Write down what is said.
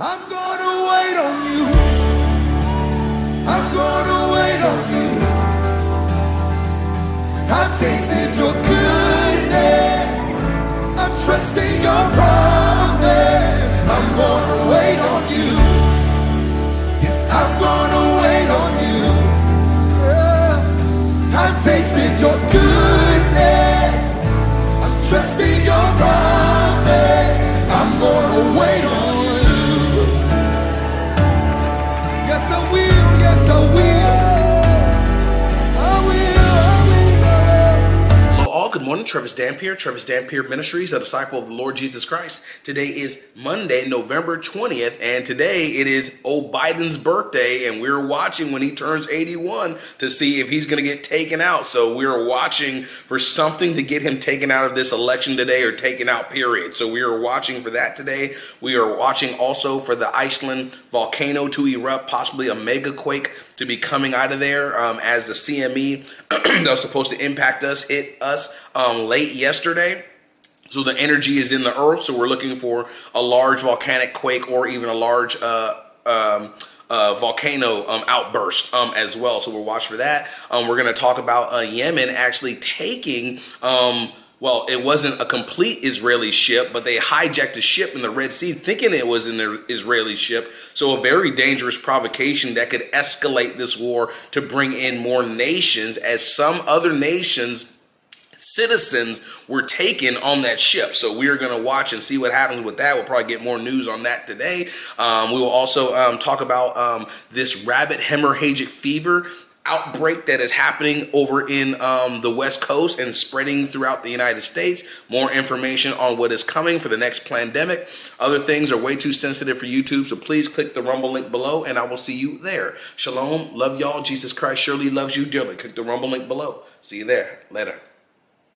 I'm gonna wait on you. I'm gonna wait on you. I've tasted your goodness. I'm trusting your promise. I'm gonna wait on you. Yes, I'm gonna wait on you. Yeah. I've tasted your goodness. Trevis Dampier, Trevis Dampier Ministries, a disciple of the Lord Jesus Christ. Today is Monday, November 20th, and today it is O Biden's birthday, and we're watching when he turns 81 to see if he's going to get taken out. So we're watching for something to get him taken out of this election today or taken out, period. So we are watching for that today. We are watching also for the Iceland volcano to erupt, possibly a mega quake to be coming out of there um, as the CME that was supposed to impact us hit us um, late yesterday. So the energy is in the earth. So we're looking for a large volcanic quake or even a large uh, um, uh, volcano um, outburst um, as well. So we're watching for that. Um, we're going to talk about uh, Yemen actually taking. Um, well, it wasn't a complete Israeli ship, but they hijacked a ship in the Red Sea thinking it was an Israeli ship. So, a very dangerous provocation that could escalate this war to bring in more nations, as some other nations citizens were taken on that ship. So we are going to watch and see what happens with that. We'll probably get more news on that today. Um, we will also um, talk about um, this rabbit hemorrhagic fever outbreak that is happening over in um, the West Coast and spreading throughout the United States. More information on what is coming for the next pandemic. Other things are way too sensitive for YouTube, so please click the Rumble link below and I will see you there. Shalom. Love y'all. Jesus Christ surely loves you dearly. Click the Rumble link below. See you there. Later.